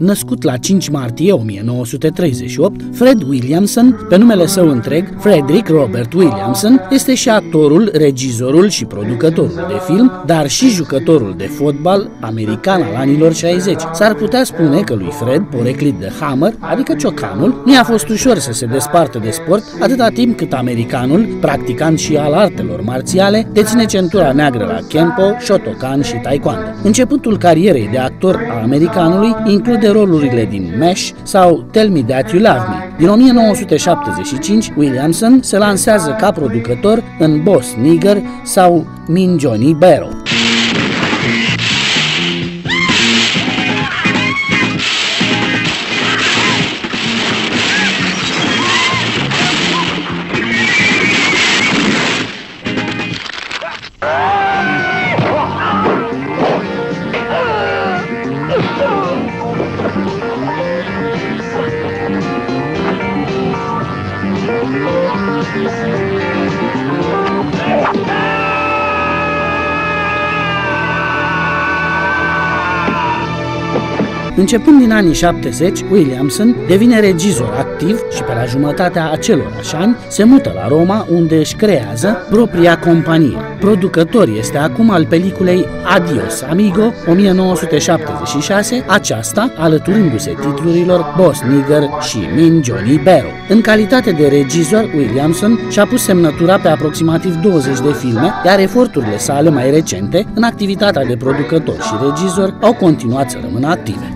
Născut la 5 martie 1938, Fred Williamson, pe numele său întreg, Frederick Robert Williamson, este și actorul, regizorul și producătorul de film, dar și jucătorul de fotbal american al anilor 60. S-ar putea spune că lui Fred, poreclit de Hammer, adică ciocanul, nu i-a fost ușor să se despartă de sport atâta timp cât americanul, practicant și al artelor marțiale, deține centura neagră la Kempo, Shotokan și Taekwondo. Începutul carierei de actor a americanului include rolurile din Mesh sau Tell Me That You Love Me. Din 1975, Williamson se lansează ca producător în Boss Nigger sau Min Johnny Barrow. Let's go! Începând din anii 70, Williamson devine regizor activ și pe la jumătatea acelorași ani se mută la Roma unde își creează propria companie. Producător este acum al peliculei Adios Amigo 1976, aceasta alăturându-se titlurilor Boss Nigger și Min Johnny Barrow. În calitate de regizor, Williamson și-a pus semnătura pe aproximativ 20 de filme, iar eforturile sale mai recente în activitatea de producător și regizor au continuat să rămână active.